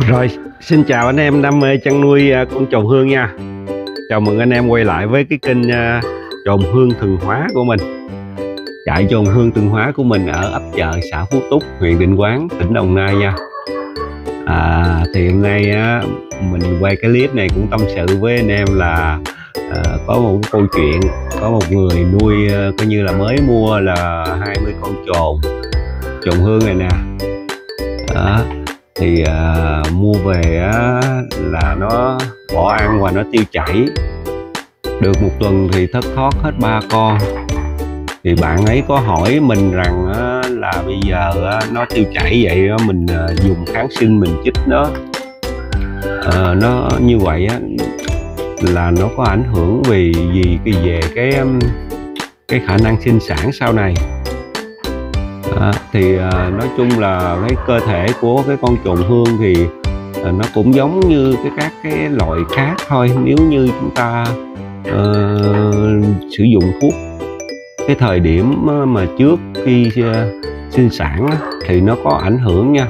Rồi, xin chào anh em đam mê chăn nuôi à, con trồn hương nha. Chào mừng anh em quay lại với cái kênh à, trồn hương thường hóa của mình. Trại trồn hương thường hóa của mình ở ấp chợ xã Phú Túc, huyện Định Quán, tỉnh Đồng Nai nha. À, Thì hôm nay á, mình quay cái clip này cũng tâm sự với anh em là à, có một câu chuyện Có một người nuôi à, coi như là mới mua là 20 con trồn Trồn hương này nè. Đó thì à, mua về á, là nó bỏ ăn và nó tiêu chảy. Được một tuần thì thất thoát hết ba con. Thì bạn ấy có hỏi mình rằng á, là bây giờ á, nó tiêu chảy vậy á, mình à, dùng kháng sinh mình chích nó. À, nó như vậy á, là nó có ảnh hưởng vì gì cái về cái cái khả năng sinh sản sau này thì à, nói chung là cái cơ thể của cái con trồn hương thì à, nó cũng giống như cái các cái loại khác thôi. Nếu như chúng ta uh, sử dụng thuốc cái thời điểm ờ, mà trước khi uh, sinh sản thì nó có ảnh hưởng nha.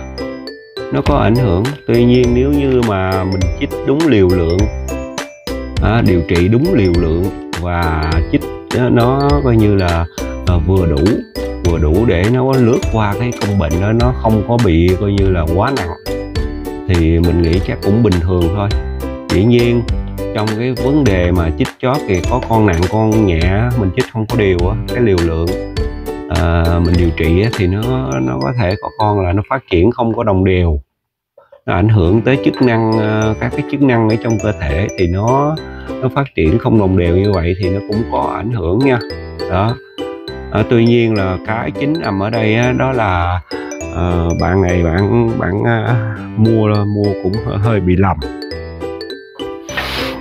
Nó có ảnh hưởng. Tuy nhiên nếu như mà mình chích đúng liều lượng à, điều trị đúng liều lượng và chích nó coi như là à, vừa đủ vừa đủ để nó lướt qua cái công bệnh đó nó không có bị coi như là quá nặng. Thì mình nghĩ chắc cũng bình thường thôi. Dĩ nhiên trong cái vấn đề mà chích chót thì có con nặng con nhẹ mình chích không có điều á cái liều lượng à, mình điều trị á, thì nó nó có thể có con là nó phát triển không có đồng đều. Nó ảnh hưởng tới chức năng à, các cái chức năng ở trong cơ thể thì nó nó phát triển không đồng đều như vậy thì nó cũng có ảnh hưởng nha. Đó à, tuy nhiên là cái chính nằm ở đây á, đó là à, bạn này bạn bạn à, mua mua cũng hơi bị lầm.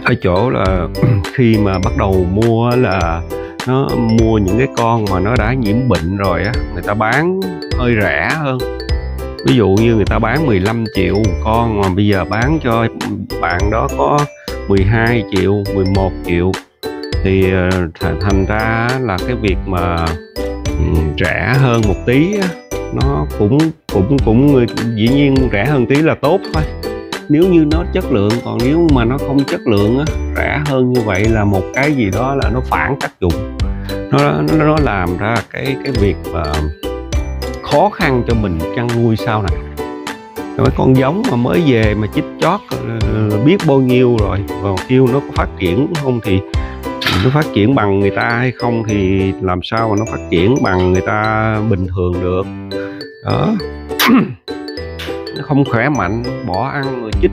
Ở chỗ là khi mà bắt đầu mua là nó mua những cái con mà nó đã nhiễm bệnh rồi á người ta bán hơi rẻ hơn. Ví dụ như người ta bán 15 triệu con mà bây giờ bán cho bạn đó có 12 triệu 11 triệu thì ờ, thành ra là cái việc mà ừ, rẻ hơn một tí nó cũng cũng cũng ờ, dĩ nhiên rẻ hơn tí là tốt thôi. Nếu như nó chất lượng còn nếu mà nó không chất lượng á rẻ hơn như vậy là một cái gì đó là nó phản tác dụng. Nó nó, nó làm ra cái cái việc mà khó khăn cho mình chăn nuôi sau này. Mấy con giống mà mới về mà chích chót ờ, biết bao nhiêu rồi và kêu nó có phát triển không thì nó phát triển bằng người ta hay không thì làm sao mà nó phát triển bằng người ta bình thường được? Đó. Nó không khỏe mạnh bỏ ăn rồi chích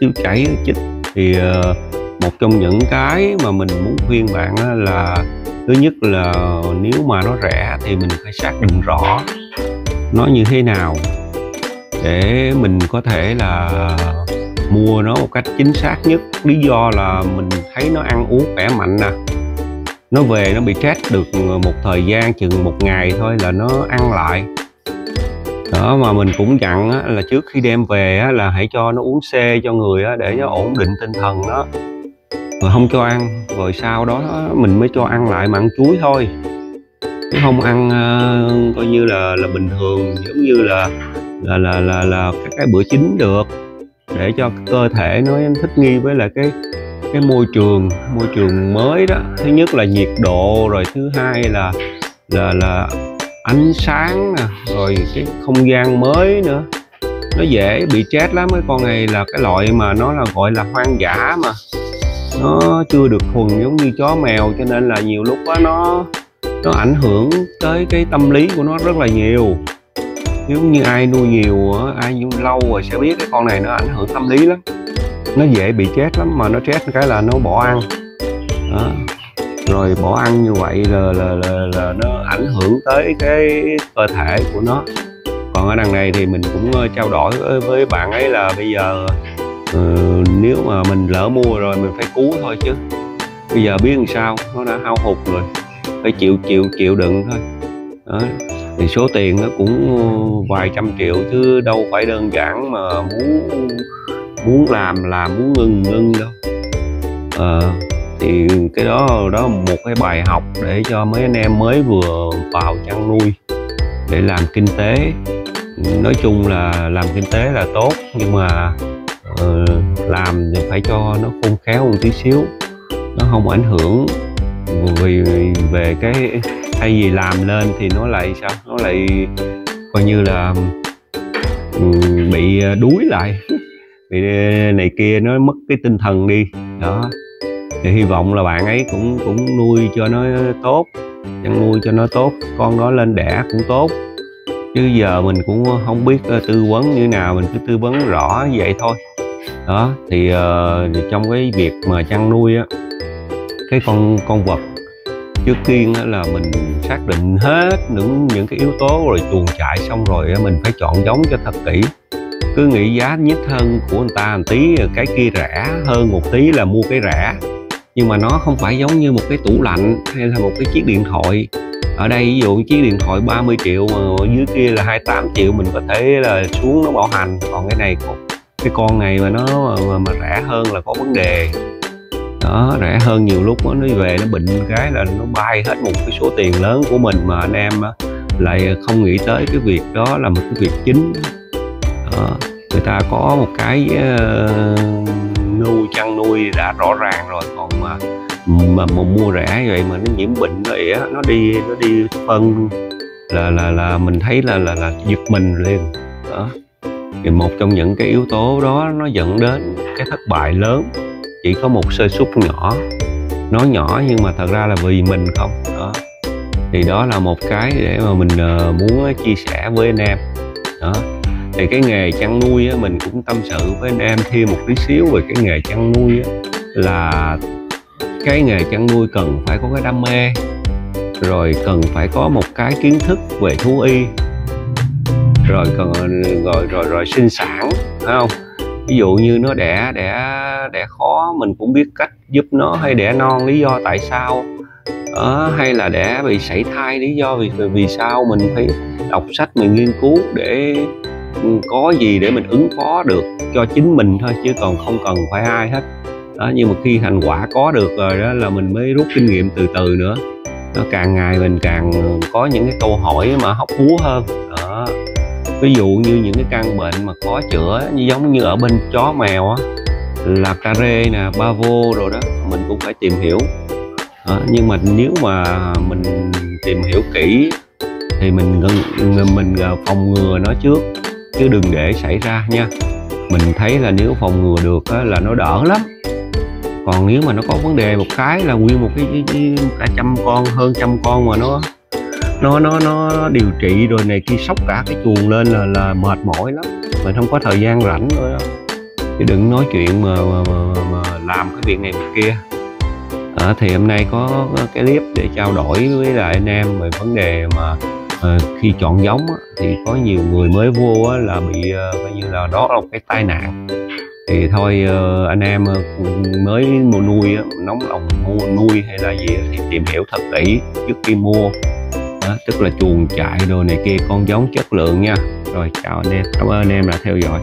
tiêu chảy rồi chích. Thì uh, một trong những cái mà mình muốn khuyên bạn là thứ nhất là nếu mà nó rẻ thì mình phải xác định rõ nó như thế nào để mình có thể là mua nó một cách chính xác nhất. Lý do là mình thấy nó ăn uống khỏe mạnh nè. Nó về nó bị stress được một thời gian chừng một ngày thôi là nó ăn lại. Đó mà mình cũng dặn á, là trước khi đem về á, là hãy cho nó uống C cho người á, để nó ổn định tinh thần đó. Rồi không cho ăn rồi sau đó mình mới cho ăn lại mà ăn chuối thôi. Chứ không ăn uh, coi như là là bình thường giống như là là là là, là các cái bữa chính được để cho cơ thể nó thích nghi với là cái cái môi trường môi trường mới đó. Thứ nhất là nhiệt độ, rồi thứ hai là là là ánh sáng nè, rồi cái không gian mới nữa. Nó dễ bị chết lắm cái con này là cái loại mà nó là gọi là hoang dã mà. Nó chưa được thuần giống như chó mèo, cho nên là nhiều lúc đó nó nó ảnh hưởng tới cái tâm lý của nó rất là nhiều nếu như ai nuôi nhiều ai nuôi lâu rồi sẽ biết cái con này nó ảnh hưởng tâm lý lắm. Nó dễ bị chết lắm mà nó chết cái là nó bỏ ăn. Đó. rồi bỏ ăn như vậy là, là, là, là nó ảnh hưởng tới cái cơ thể của nó. Còn ở đằng này thì mình cũng ờ, trao đổi với, với bạn ấy là bây giờ uh, nếu mà mình lỡ mua rồi mình phải cứu thôi chứ. Bây giờ biết làm sao nó đã hao hụt rồi. Phải chịu chịu chịu đựng thôi. Đó thì số tiền nó cũng ờ, vài trăm triệu chứ đâu phải đơn giản mà muốn muốn làm là muốn ngưng ngưng đâu. À, thì cái đó đó một cái bài học để cho mấy anh em mới vừa vào chăn nuôi để làm kinh tế. Nói chung là làm kinh tế là tốt nhưng mà uh, làm thì phải cho nó khôn khéo một tí xíu nó không ảnh hưởng. Vì về cái thay vì làm lên thì nó lại sao? Nó lại coi như là um, bị ờ, đuối lại. Bị ờ, này kia nó mất cái tinh thần đi. Đó. Thì hy vọng là bạn ấy cũng cũng nuôi cho nó tốt chăn nuôi cho nó tốt con nó lên đẻ cũng tốt. Chứ giờ mình cũng không biết ờ, tư vấn như nào mình cứ tư vấn rõ vậy thôi. Đó thì, uh, thì trong cái việc mà chăn nuôi á cái con con vật trước tiên là mình xác định hết những những cái yếu tố rồi chuồng trại xong rồi mình phải chọn giống cho thật kỹ. Cứ nghĩ giá nhất hơn của người ta một tí cái kia rẻ hơn một tí là mua cái rẻ. Nhưng mà nó không phải giống như một cái tủ lạnh hay là một cái chiếc điện thoại. Ở đây ví dụ chiếc điện thoại 30 triệu mà dưới kia là 28 triệu mình có thể là xuống nó bảo hành. Còn cái này cái con này mà nó mà, mà rẻ hơn là có vấn đề đó rẻ hơn nhiều lúc nó về nó bệnh cái là nó bay hết một cái số tiền lớn của mình mà anh em lại không nghĩ tới cái việc đó là một cái việc chính. Đó. người ta có một cái ờ, uh, nuôi chăn nuôi đã rõ ràng rồi. Còn mà mà, mà mua rẻ vậy mà nó nhiễm bệnh vậy á nó đi nó đi phân là là là mình thấy là là là giật mình liền. Đó. Thì một trong những cái yếu tố đó nó dẫn đến cái thất bại lớn chỉ có một sơ suất nhỏ. Nói nhỏ nhưng mà thật ra là vì mình không đó. Thì đó là một cái để mà mình ờ, muốn ờ, chia sẻ với anh em đó. Thì cái nghề chăn nuôi á, mình cũng tâm sự với anh em thêm một tí xíu về cái nghề chăn nuôi á, là cái nghề chăn nuôi cần phải có cái đam mê rồi cần phải có một cái kiến thức về thú y rồi cần ờ, rồi rồi rồi sinh sản phải không? Ví dụ như nó đẻ đẻ đẻ khó mình cũng biết cách giúp nó hay đẻ non lý do tại sao. Đó, hay là đẻ bị sảy thai lý do vì vì sao. Mình phải đọc sách mình nghiên cứu để ừ, có gì để mình ứng phó được cho chính mình thôi chứ còn không cần phải ai hết. Đó nhưng mà khi thành quả có được rồi đó là mình mới rút kinh nghiệm từ từ nữa. Nó càng ngày mình càng có những cái câu hỏi mà hóc búa hơn ví dụ như những cái căn bệnh mà khó chữa như giống như ở bên chó mèo á là cà rê nè ba vô rồi đó mình cũng phải tìm hiểu. À, nhưng mà nếu mà mình tìm hiểu kỹ thì mình mình à, phòng ngừa nó trước chứ đừng để xảy ra nha. Mình thấy là nếu phòng ngừa được á, là nó đỡ lắm. Còn nếu mà nó có vấn đề một cái là nguyên một cái, cái, cái cả trăm con hơn trăm con mà nó nó nó nó điều trị rồi này kia sốc cả cái chuồng lên là là mệt mỏi lắm. Mình không có thời gian rảnh nữa đâu chứ đừng nói chuyện mà, mà, mà, mà làm cái việc này việc kia. À, thì hôm nay có cái clip để trao đổi với lại anh em về vấn đề mà à, khi chọn giống á, thì có nhiều người mới vô á, là bị à, coi như là đó là một cái tai nạn. Thì thôi ờ, anh em mới mua nuôi nóng lòng mua nuôi hay là gì thì tìm hiểu thật kỹ trước khi mua đó, tức là chuồng trại đồ này kia con giống chất lượng nha. Rồi chào anh em cảm ơn anh em đã theo dõi.